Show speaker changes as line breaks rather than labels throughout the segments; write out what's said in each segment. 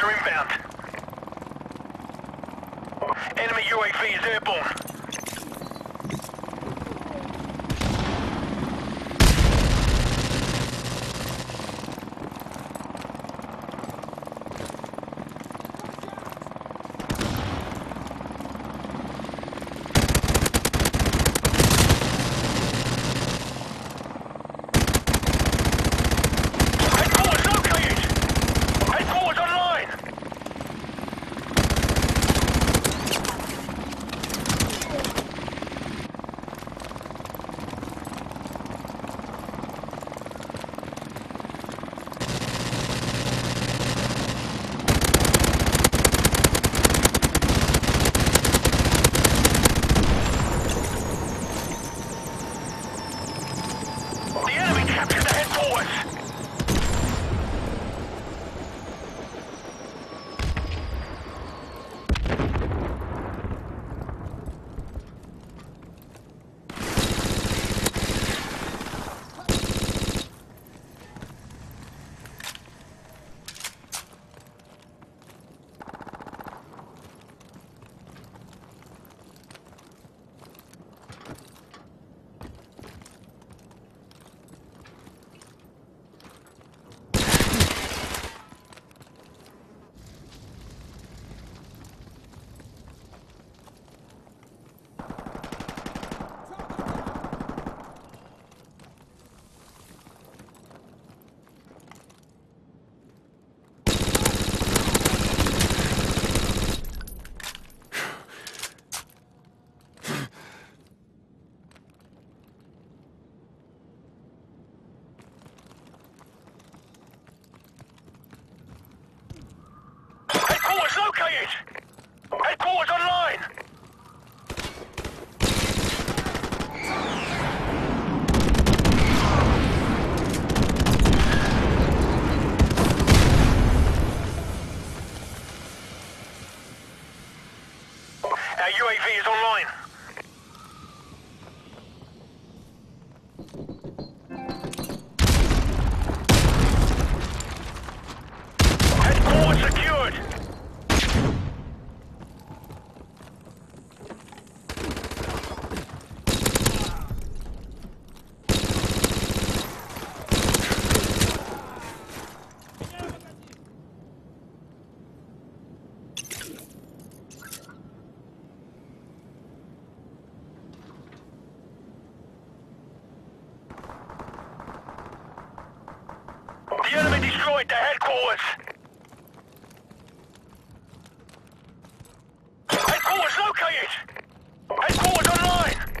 helicopter inbound. Enemy UAV is airborne. Headquarters online! Our UAV is online. Headquarters secured! Destroyed the headquarters! Headquarters located! Headquarters online! Headquarters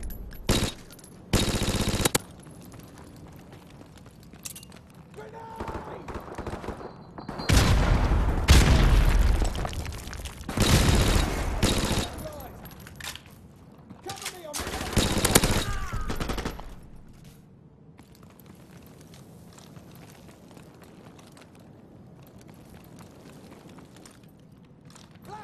secured! UAV recon standing by.